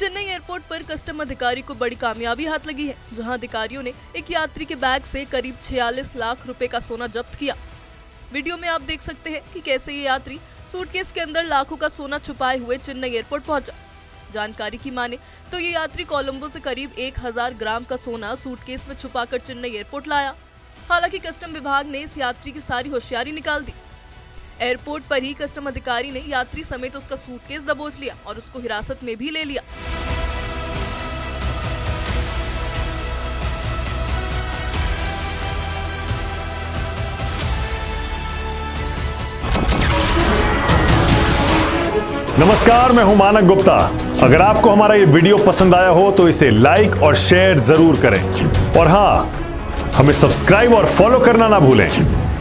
Chennai airport पर custom अधिकारी को बड़ी कामयाबी हाथ लगी है, जहाँ अधिकारियों ने एक यात्री के बैग से करीब 46 लाख रुपए का सोना जब्त किया। वीडियो में आप देख सकते हैं कि कैसे ये यात्री सूटकेस के अंदर लाखों का सोना छुपाए हुए चेन्नई एयरपोर्ट पहुँचा। जानकारी की माने तो ये यात्री कोलंबो से करीब 1000 ग्राम का सोना सूटकेस में छुपाकर चेन्नई एयरपोर्ट लाया। हालाँकि कस्टम विभाग ने इस यात्री की सारी होशियारी निकाल दी। एयरपोर्ट पर ही कस्टम अधिकारी ने यात्री समेत उसका सूटकेस दबोच लिया और उसको हिरासत में भी ले लिया। नमस्कार, मैं हूँ मानक गुप्ता। अगर आपको हमारा ये वीडियो पसंद आया हो तो इसे लाइक और शेयर ज़रूर करें। और हाँ, हमें सब्सक्राइब और फॉलो करना ना भूलें।